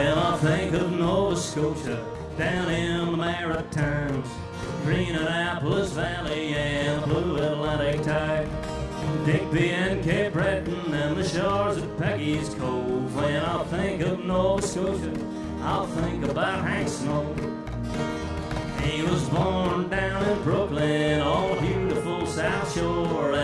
Well, I think of Nova Scotia down in the Maritimes, Green Annapolis Valley and the Blue Atlantic tide. Digby and Cape Breton and the shores of Peggy's Cove. When I think of Nova Scotia, I'll think about Hank Snow. He was born down in Brooklyn on the beautiful South Shore,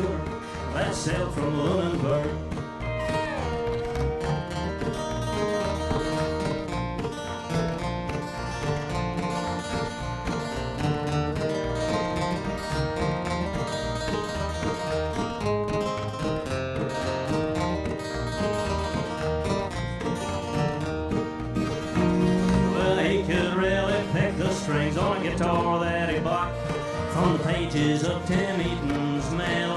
scooter that sailed from Lunenburg. Strings on a guitar that he bought from the pages of Tim Eaton's catalog.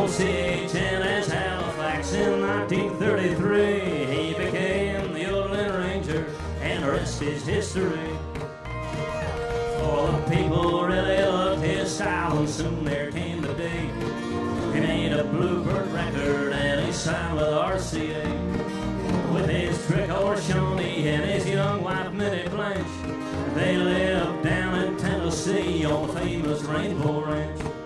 On CHNS Halifax in 1933, he became the yodeling ranger, and the rest is history. For the people really loved his style, and soon there came the day he made a bluebird record and he signed with RCA with his trick horse Shawnee and his young wife Minnie Blanche. They lived down in Tennessee on the famous Rainbow Ranch.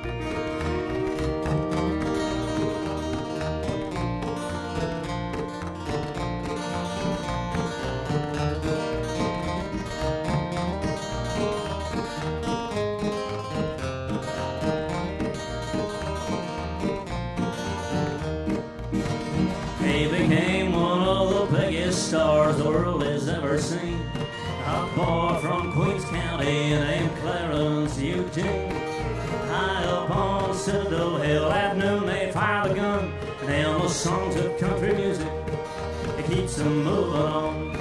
High up on Citadel Hill at noon they fire the gun. And then the songs of country music, it keeps them moving on.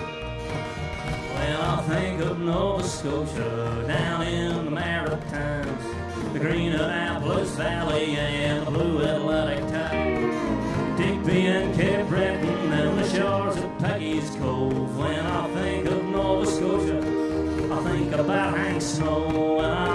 When I think of Nova Scotia down in the Maritimes, the Green Annapolis Valley and the Blue Atlantic tide. Digby and Cape Breton and the shores of Peggy's Cove. When I think of Nova Scotia, I think about Hank Snow. And I